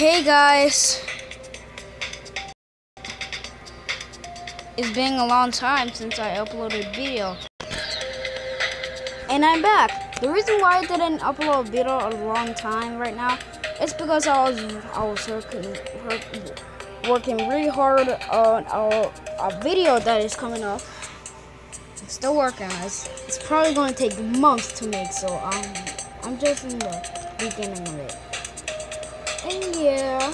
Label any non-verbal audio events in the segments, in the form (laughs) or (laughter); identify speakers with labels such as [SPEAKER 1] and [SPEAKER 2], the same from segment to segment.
[SPEAKER 1] Hey guys. It's been a long time since I uploaded video. And I'm back. The reason why I didn't upload a video a long time right now is because I was I was working working really hard on a, a video that is coming up. I'm still working on it. It's, probably going to take months to make, so um, I'm just in the beginning of it. And yeah,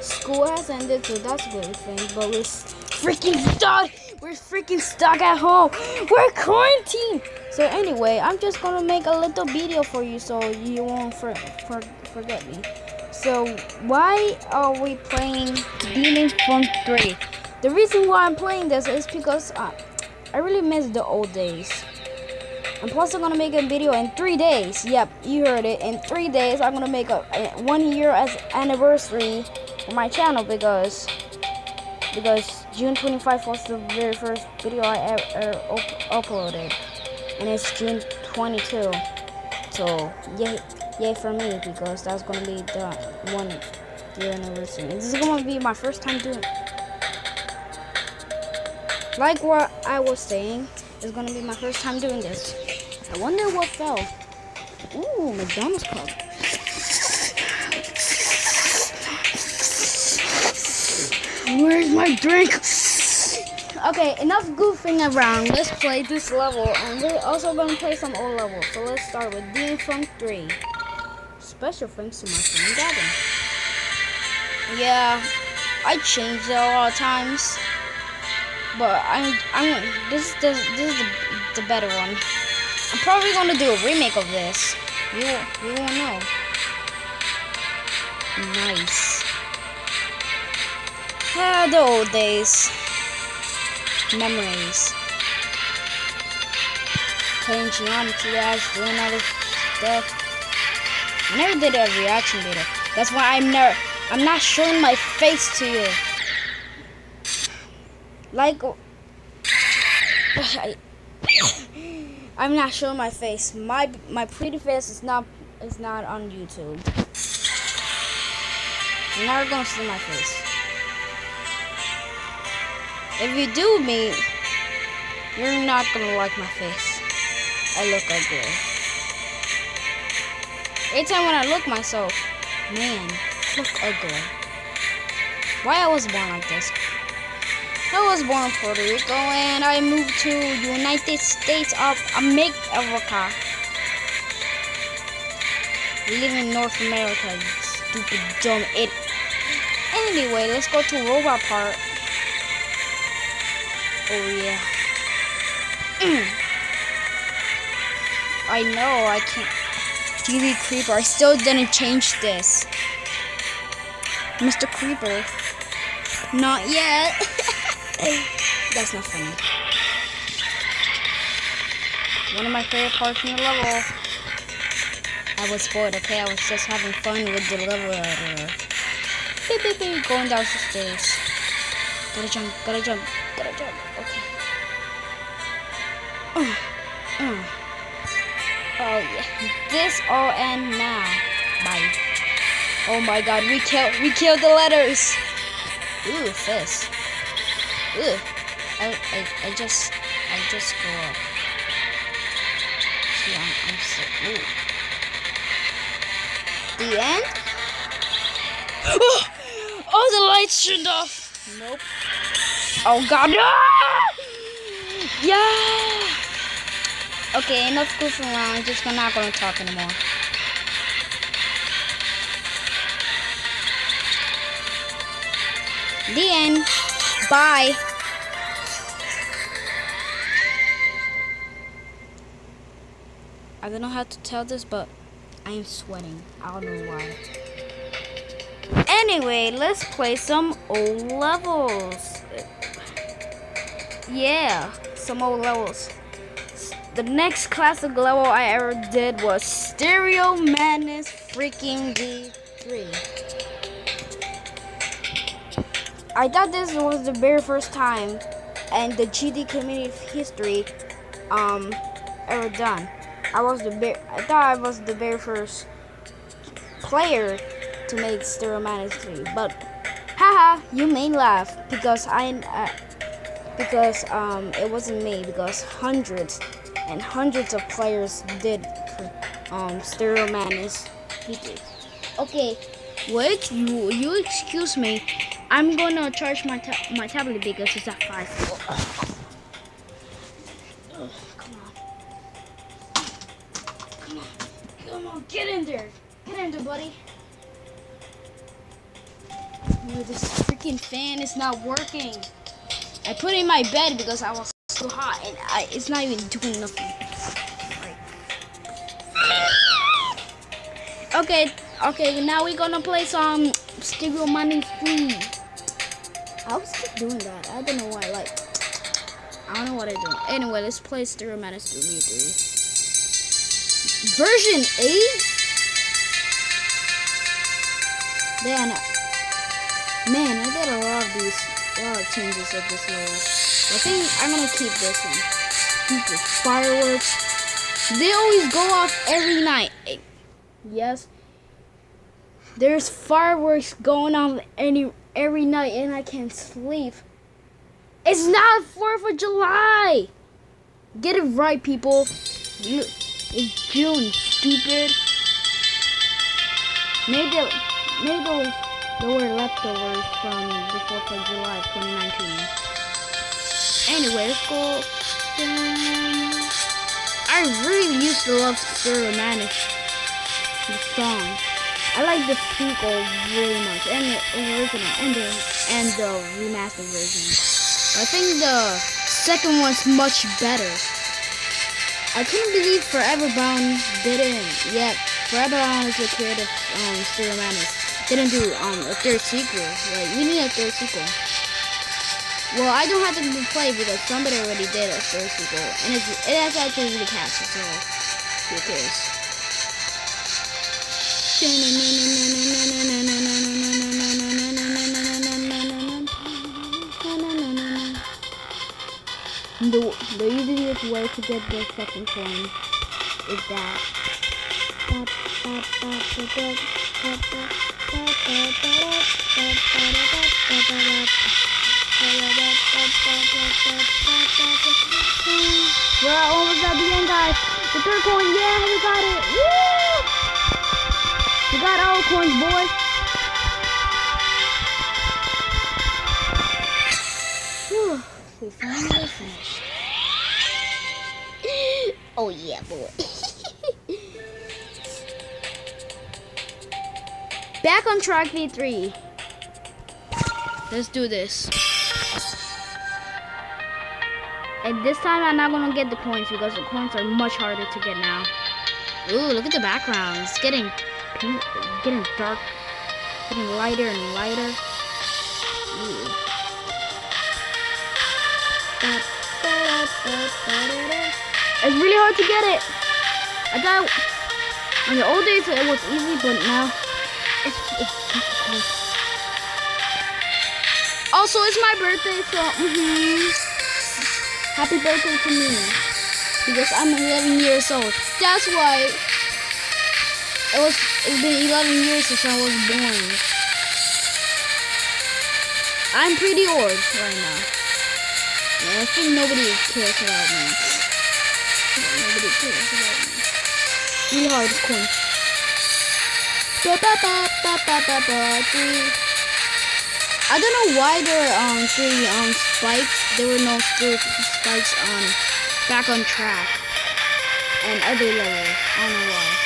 [SPEAKER 1] school has ended, so that's a good thing. But we're freaking stuck. We're freaking stuck at home. We're quarantined. So anyway, I'm just gonna make a little video for you, so you won't for, for, forget me. So why are we playing Demon Funk 3? The reason why I'm playing this is because uh, I really miss the old days. I'm plus I'm gonna make a video in three days. Yep, you heard it. In three days, I'm gonna make a, a one year as anniversary for my channel because because June 25th was the very first video I ever up uploaded, and it's June 22. So yay, yay for me because that's gonna be the one year anniversary. This is gonna be my first time doing. Like what I was saying, it's gonna be my first time doing this. I wonder what fell. Ooh, McDonald's cup. Where's my drink? Okay, enough goofing around. Let's play this level, and we're also gonna play some old levels. So let's start with Demon Funk 3. Special thanks to my friend Gavin. Yeah, I changed it a lot of times, but I'm I'm this is this is the, the better one. I'm probably gonna do a remake of this. You you won't know. Nice. Ah, the old days. Memories. Playing geometry doing this stuff. I never did a reaction video. That's why I'm never I'm not showing my face to you. Like I, I'm not showing my face. My my pretty face is not is not on YouTube. You're never gonna see my face. If you do meet, you're not gonna like my face. I look ugly. Every time when I look myself, man, look ugly. Why I was born like this? I was born in Puerto Rico and I moved to United States of America. We live in North America, you stupid dumb idiot. Anyway, let's go to robot part. Oh yeah. (clears throat) I know I can't. GD Creeper. I still didn't change this. Mr. Creeper. Not yet. (laughs) (laughs) That's not funny. One of my favorite parts in the level. I was bored, okay? I was just having fun with the level. Beep, beep, beep, going down the stairs. Gotta jump, gotta jump, gotta jump. Okay. Uh, uh. Oh yeah. This all end now. Bye. Oh my god, we killed we killed the letters. Ooh, this. Ooh. I, I, I just I just go up. See, I'm, I'm so, ooh. The end? Oh, oh, the lights turned off. Nope. Oh god. Ah! Yeah. Okay, enough goofing around. I'm just not gonna talk anymore. The end. Bye. I don't know how to tell this, but I'm sweating. I don't know why. Anyway, let's play some old levels. Yeah, some old levels. The next classic level I ever did was Stereo Madness freaking D3. I thought this was the very first time and the GD community history um ever done. I was the I thought I was the very first player to make Stereo Madness 3. But haha, you may laugh because I uh, because um it wasn't me because hundreds and hundreds of players did um Stereo Madness. Okay, wait, you you excuse me. I'm gonna charge my ta my tablet because it's at five. Oh, come on. Come on. Come on, get in there. Get in there, buddy. Dude, this freaking fan is not working. I put it in my bed because I was so hot and I, it's not even doing nothing. Okay, okay, now we're gonna play some Stereo Money 3. I was keep doing that. I don't know why. Like, I don't know what I'm doing. Anyway, let's play Stereo Madness 3. Version 8? Man, man, I did a lot of these, a lot of changes at this level. I think I'm gonna keep this one. Stupid fireworks. They always go off every night. Yes. There's fireworks going on any every night and I can't sleep. It's not 4th of July. Get it right, people. You, it's June, stupid. Maybe, maybe there were leftovers from the 4th of July 2019. Anyway, let's go. I really used to love Stereo Madness, the song. I like the sequel really much, and the original, and the and the remastered version. I think the second one's much better. I couldn't believe Forever Bound didn't yet. Forever Bound is the creative um, Stereo Madness. Didn't do um a third sequel. Like we need a third sequel. Well, I don't have to play because somebody already did a third sequel, and it's it has actually really catchy, so who cares? The, the easiest way to get the second coin is that. We're almost at the end, guys. The third coin, yeah, we got it. Woo! Got all coins. Whew, we finally finished. (gasps) oh yeah, boy. (laughs) Back on track V3. Let's do this. And this time I'm not gonna get the coins because the coins are much harder to get now. Ooh, look at the background. It's getting pink, getting dark, getting lighter and lighter. It's really hard to get it. I thought in the old days it was easy, but now it's, it's difficult. Also, it's my birthday, so mm-hmm. happy birthday to me because I'm 11 years old. That's why it was. It's been 11 years since I was born. I'm pretty old right now. Yeah, I think nobody cares about me. Nobody cares about me. Really hard coin. I don't know why there are um three um spikes. There were no spikes on back on track and other levels. I don't know why.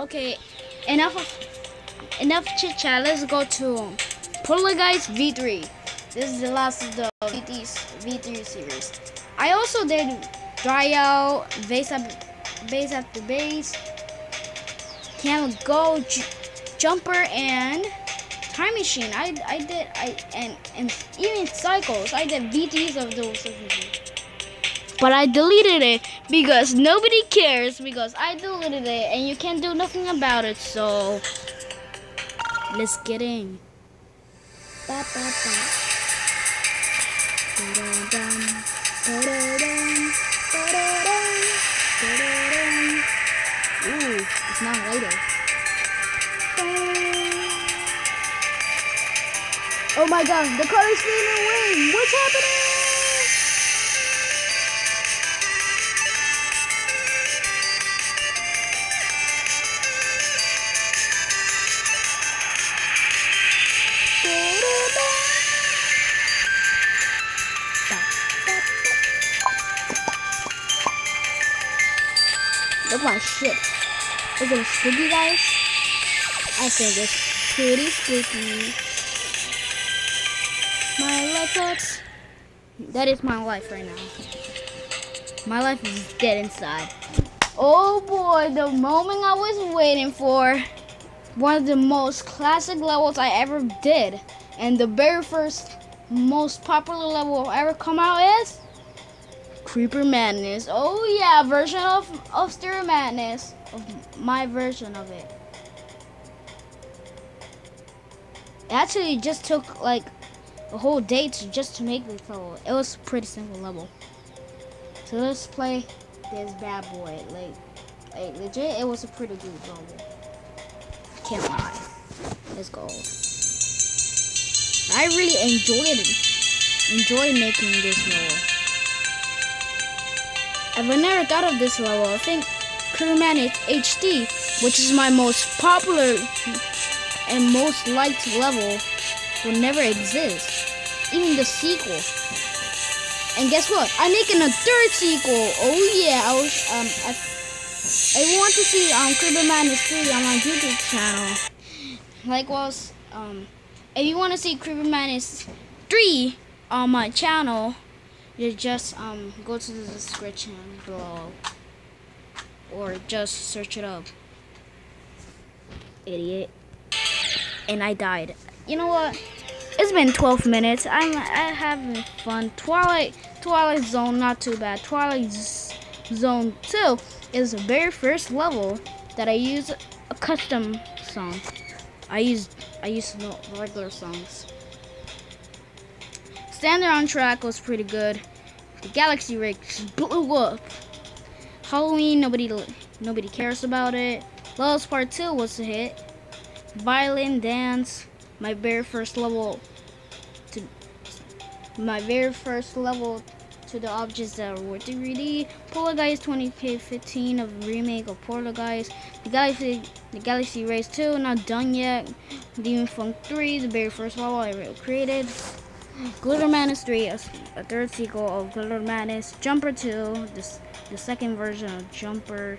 [SPEAKER 1] Okay, enough of enough chit chat. Let's go to Polargeist V3. This is the last of the V3, V3 series. I also did dry out, base up, base after base, camel go, jumper, and time machine. I I did I and and even cycles. I did V3s of those. But I deleted it because nobody cares because I deleted it and you can't do nothing about it. So Let's get in. Ba, ba, ba. Da-da-dum, da-da-dum, da-da-dum, da-da-dum. It's not later. Oh my god, the car is fading away. What's happening? Look my shit. Is it spooky, guys? I think it's pretty spooky. My life thoughts. That is my life right now. My life is dead inside. Oh boy, the moment I was waiting for. One of the most classic levels I ever did. And the very first most popular level ever come out is Creeper Madness. Oh yeah, version of, of Stereo Madness. Of my version of it. It actually just took like a whole day to just to make this level. It was a pretty simple level. So let's play this bad boy. Like, like legit, it was a pretty good level. Can't lie. Let's go. I really enjoyed it. Enjoyed making this level. I've never thought of this level. I think Crewman HD, which is my most popular and most liked level, will never exist. Even the sequel. And guess what? I'm making a third sequel. Oh yeah, I was um I, I want to see um Madness 3 on my YouTube channel. Likewise, um if you want to see Madness 3 on my channel, you just um go to the description below or just search it up. Idiot. And I died. You know what? It's been 12 minutes. I'm I having fun. Twilight Twilight Zone not too bad. Twilight Zone 2 is the very first level that I use a custom song. I use I use no regular songs. Standard on track was pretty good. The Galaxy Race blew up. Halloween, nobody nobody cares about it. Levels Part 2 was a hit. Violin Dance, my very first level to my very first level to the objects that were 3D. Guys 20k15 of remake of Guys. The Galaxy the Galaxy Race 2, not done yet. Demon Funk 3, the very first level I created. Glitter Madness 3, a, a, third sequel of Glitter Madness. Jumper 2, this, the second version of Jumper.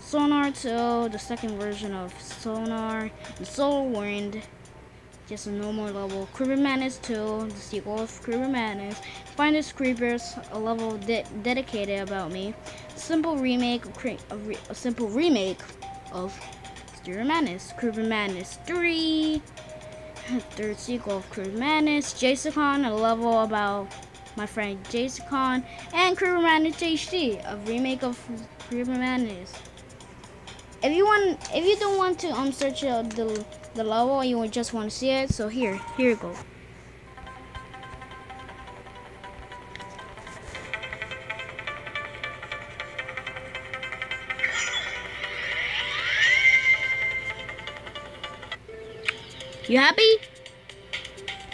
[SPEAKER 1] Sonar 2, the second version of Sonar. And Solar Wind, just a normal level. Creeper Madness 2, the sequel of Creeper Madness. Finest Creepers, a level de dedicated about me. Simple remake, a, re a simple remake of Stereo Madness. Creeper Madness 3 (laughs) third sequel of Crew Madness, Jasicon, a level about my friend Jasicon, and Crew Madness HD, a remake of Crew Madness. If you want, if you don't want to um search out the the level, you just want to see it. So here, here you go. You happy?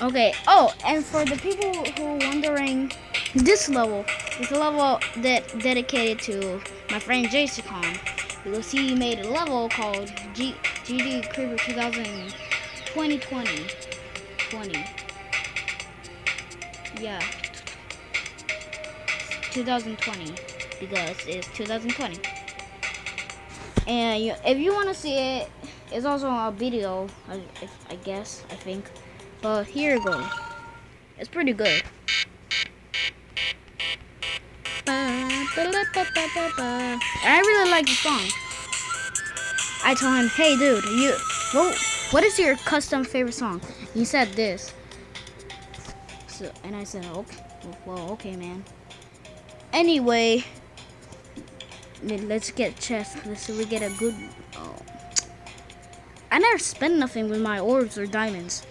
[SPEAKER 1] Okay. Oh, and for the people who are wondering, this level is a level that dedicated to my friend Jasicon. Because he made a level called G GD Creeper 2020 20. Yeah. 2020 because it's 2020. And you, if you want to see it, it's also a video, I, I guess, I think. But here you go. It's pretty good. I really like the song. I told him, hey dude, you, well, what is your custom favorite song? He said this. So, and I said, okay, well, okay, man. Anyway, let's get chest. Let's see we get a good oh, I never spend nothing with my orbs or diamonds.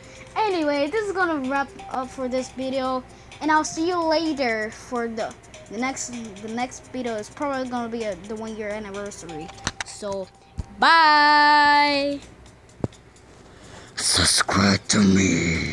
[SPEAKER 1] Anyway, this is gonna wrap up for this video, and I'll see you later for the the next the next video is probably gonna be a, the one year anniversary. So, bye.
[SPEAKER 2] Subscribe to me.